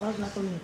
Можно помнить.